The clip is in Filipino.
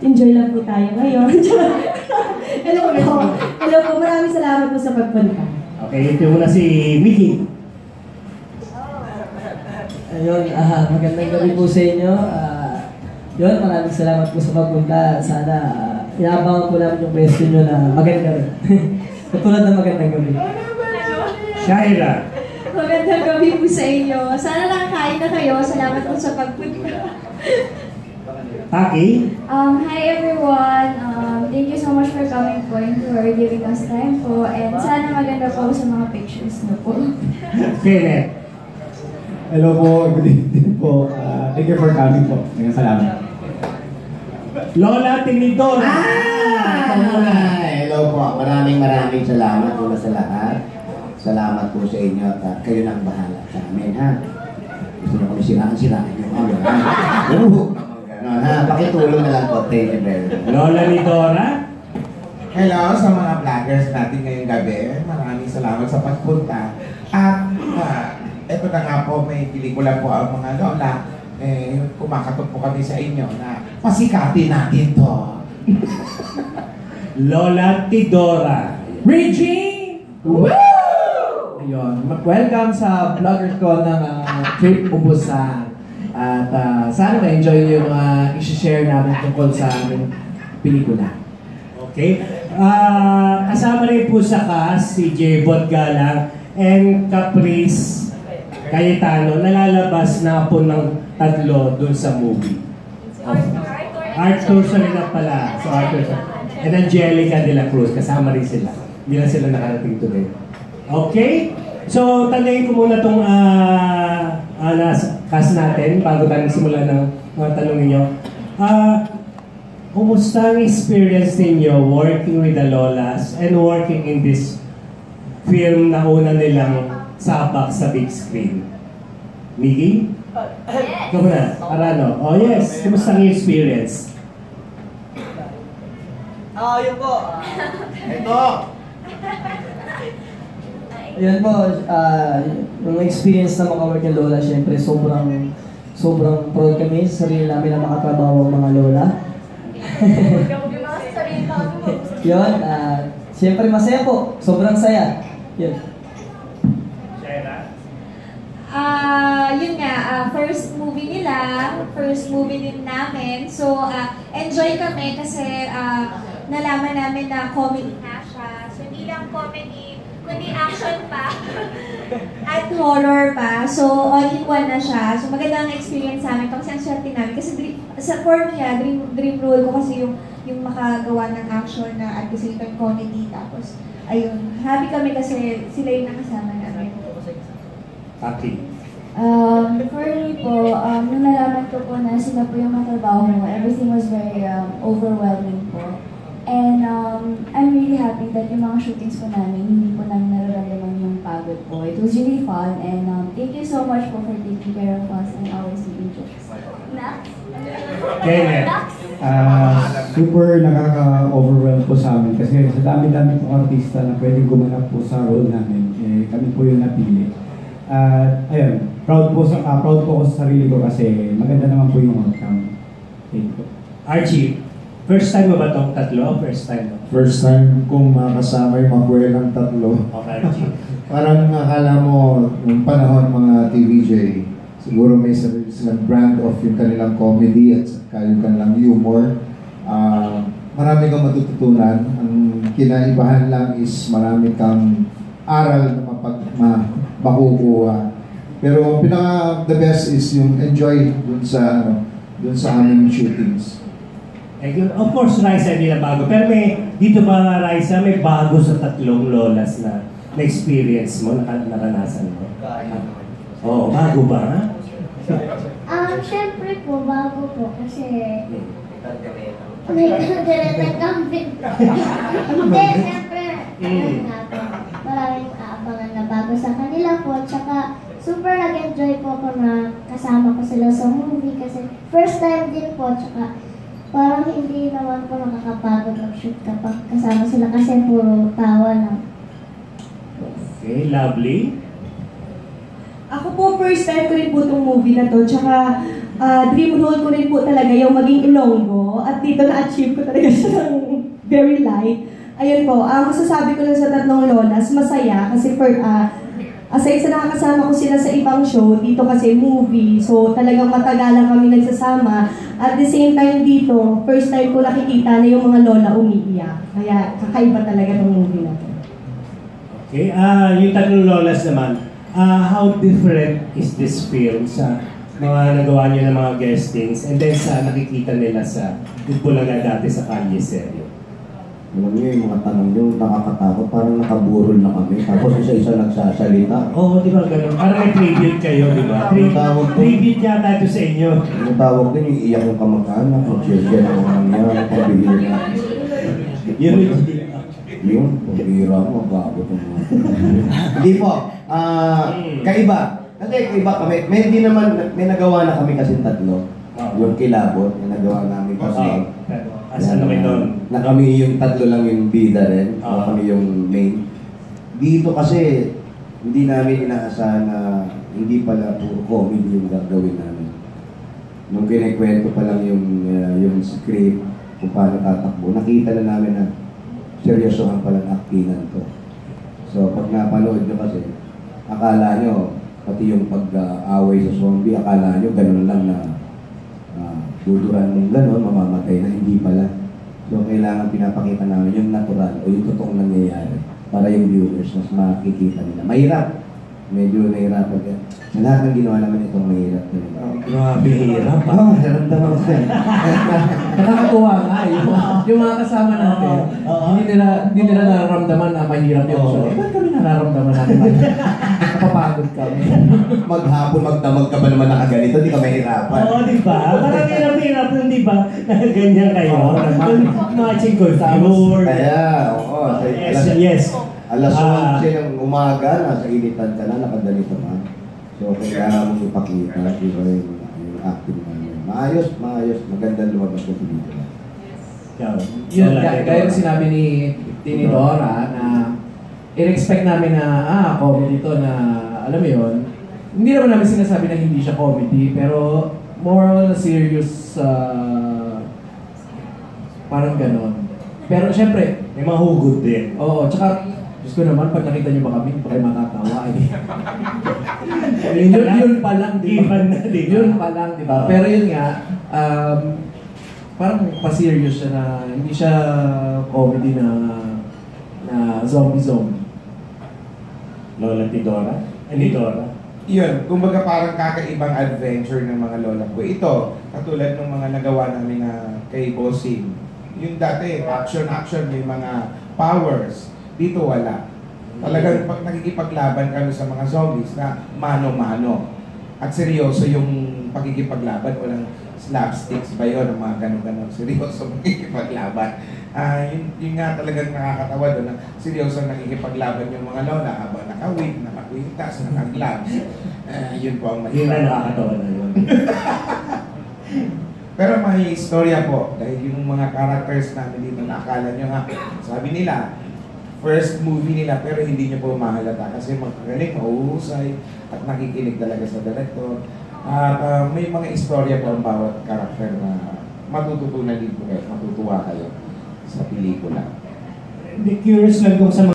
enjoy lang po tayo ngayon. Hello po. Hello po. Maraming salamat po sa pagpunta. Okay, ito muna si Mickey. Ayun, ah, magandang gabi po sa inyo. Ah, yun, maraming salamat po sa pagpunta. Sana uh, inaabangan po namin yung question nyo na maganda rin. Katulad ng magandang gabi. Shaira. Magandang gabi po sa inyo. Sana nakakain na kayo. Salamat po sa pagpunta. Taki. Um, hi everyone. Um, thank you so much for coming po and for giving us time po. And sana maganda po sa mga pictures niyo po. Kenneth. Hello po, good evening po. Uh, thank you for coming po. Maraming salamat. Lola Tinidor. Ah! Hello po. Maraming maraming salamat po sa lahat. Salamat po sa inyo at uh, kayo nang bahala sa amin, ha? Gusto niyo kami ano, ha? Oo, ganon, ha? Pakitulong na lang po. Thank you very much. Lola ni Dora. Hello sa mga vloggers natin ngayong gabi. Maraming salamat sa pagpunta. At uh, eto na nga po, may pelikula po ang mga lola. Eh, kumakatok po kami sa inyo na pasikatin natin to. Lola Tidora. Regine! Woo! Ayun. Welcome sa vloggers ko ng uh, trip Ubusan. At uh, sana ma-enjoy niyo yung uh, isi-share namin tungkol sa aming pelikula. Okay. Ah, kasama rin po sa cast si J. Galang and Caprice Cayetano. Nalalabas na po ng tatlo dun sa movie. Arthur Salina pala. So Arthur. And Angelica de la Cruz. Kasama rin sila. Hindi lang sila nakarating today. Okay? So, tanongin ko muna itong uh, uh, cast natin bago tayo simulan ng mga tanong ninyo. Ah, Kumusta ang experience ninyo working with the Lolas and working in this film na una nilang sabak sa big screen? Miggy? Yes. Ikaw na, Arano. Oh yes, kumusta ang experience? Ah, yun po. Ito! Ayun po, ah, yung experience na makawork ng Lola, syempre sobrang sobrang proud kami sa sarili namin na makatrabaho ang mga Lola. Yun, ah, syempre masaya po. Sobrang saya. Yun. Ah, yun nga, ah, first movie nila, first movie din namin. So, ah, enjoy kami kasi ah, nalaman namin na comedy na siya. So, hindi lang comedy, kundi action pa. At horror pa. So, all-in-one na siya. So, maganda ang experience sa amin. Pang swerte namin. Kasi dream, sa for me, ah, dream, dream role ko kasi yung, yung makagawa ng action na at the same time comedy. Tapos, ayun, happy kami kasi sila yung nakasama namin. Aki. Um, for me po, um, nung nalaman ko po na sila po yung matrabaho mo, everything was very um, overwhelming po. And um, I'm that yung mga shootings po namin, hindi po namin nararamdaman yung pagod po. It was really fun and um, thank you so much po for taking care of us and always making jokes. Kenneth. Ah, super nakaka-overwhelm po sa amin kasi sa dami-dami pong artista na pwedeng gumanap po sa role namin, eh, kami po yung napili. At ayun, proud po sa ah, proud po ako sa sarili ko kasi maganda naman po yung outcome. Thank you. Archie, first time mo ba itong tatlo? First time mo? First time kong makasama yung magwelang tatlo. Okay, Archie. Parang akala mo, nung panahon mga TVJ, siguro may sarili silang brand of yung kanilang comedy at saka yung kanilang humor. Ah, marami kang matututunan. Ang kinaibahan lang is marami kang aral na mapag, ma, makukuha. Pero pinaka the best is yung enjoy dun sa ano, dun sa aming shootings. Eh, of course, Raisa hindi na bago. Pero may, dito ba, Raisa, may bago sa tatlong lolas na na-experience mo, naka, naranasan mo? Oo, oh, bago ba? Um, syempre po, bago po kasi may direktang kambing. Hindi, syempre, ano nga po, maraming aabangan na bago sa kanila po. Tsaka, super nag-enjoy po ako na kasama ko sila sa movie kasi first time din po. Tsaka, parang hindi naman po nakakapagod mag-shoot kapag kasama sila kasi puro tawa lang. Okay, lovely. Ako po, first time ko rin po itong movie na to. Tsaka, ah, dream role ko rin po talaga yung maging Ilonggo at dito na-achieve ko talaga siya ng very light. Ayun po, ang masasabi ko lang sa tatlong lolas, masaya kasi for, ah, aside sa nakakasama ko sila sa ibang show, dito kasi movie, so talagang matagalan kami nagsasama. At the same time dito, first time ko nakikita na yung mga lola umiiyak. Kaya kakaiba talaga ng movie na. Okay, ah yung tatlong lolas naman, ah how different is this film sa mga nagawa niyo ng mga guestings and then sa nakikita nila sa Bulaga dati sa Kalye Seryo? Alam niyo yung mga tanong niyo, nakakatakot, parang nakaburol na kami. Tapos isa-isa nagsasalita. Oo, di ba ganun? Parang may tribute kayo, di ba? Tri- Ang tawag po. tribute yata ito sa inyo. Ang tawag din yung iyak ng kamag-anak, yung share ng mga nangyari, pambihira. Yun yung Yun, pambihira mo, magbago ng mga. Hindi po, ah, kaiba. Kasi kaiba kami, may hindi naman, may nagawa na kami kasi tatlo. Yung kilabot, may nagawa namin kasi. Oo. Pero, Asan naman doon? Na kami yung tatlo lang yung bida rin, Oo. kami yung main. Dito kasi, hindi namin inaasahan na hindi pala puro comedy yung gagawin namin. Nung kinikwento pa lang yung, uh, yung script, kung paano tatakbo, nakita na namin na seryosohan pala ang actingan to. So, pag napanood nyo kasi, akala nyo, pati yung pag-away sa zombie, akala nyo ganun lang na duduran ng gano'n, mamamatay na hindi pala. So, kailangan pinapakita namin yung natural o yung totoong nangyayari para yung viewers mas makikita nila. Mahirap. Medyo nahirapan ka. Sa lahat ng ginawa naman itong mahirap na rin. Grabe, hirap. Oo, oh, naramdaman ko yan. Nakakatuwa nga eh. Yung, yung mga kasama natin, hindi nila hindi nila nararamdaman na mahirap yung show. Eh, ba't kami nararamdaman natin? Napapagod kami. Maghapon, magdamag ka ba naman nakaganito, di ka mahirapan. Oo, di ba? Parang hirap-hirap nun, di ba? Ganyan kayo. Naman. Matching confused. Kaya, oo. sa- Yes, yes. Alas Ah. 11 ng umaga, nasa initan ka na, nakaganito ka. So, kailangan mong ipakita, di ba, yung, yung acting namin. Maayos, maayos. Magandang lumabas yung pelikula. Ikaw. Yun, gaya, gaya yung sinabi ni Tinidora na in-expect namin na, ah, comedy to na, alam mo yun, hindi naman namin sinasabi na hindi siya comedy, pero more on a serious, uh, parang ganon. Pero syempre, May mahugod din. oo, tsaka, Diyos ko naman, pag nakita niyo ba kami, kayo matatawa eh. yun, yun, yun pa lang, di ba? Yun pa lang, di ba? Pero yun nga, um, parang pa-serious siya na hindi siya comedy na na zombie-zombie. Lola Tidora? Ani Dora? Yun, kumbaga parang kakaibang adventure ng mga lola ko. Ito, katulad ng mga nagawa namin na kay Bossing. Yung dati, action-action, may mga powers. Dito wala. Talagang pag nakikipaglaban kami sa mga zombies na mano-mano. At seryoso yung pagkikipaglaban. Walang slapsticks ba yun, mga ganun-ganun. Seryoso pagkikipaglaban. Ah, yun, yun nga talagang nakakatawa doon na seryoso nakikipaglaban yung mga lola habang naka-wig, naka-quintas, naka-gloves. Ah, yun po ang Yun mahirap. nakakatawa na yun. Pero may istorya po dahil yung mga characters namin dito na akala nyo nga, sabi nila, first movie nila pero hindi nyo po mahalata kasi magkagaling, mauhusay at nakikinig talaga sa director. At ah, may mga istorya po ang bawat karakter na matututunan din po kayo, matutuwa kayo sa pelikula. Hindi, curious lang kung sa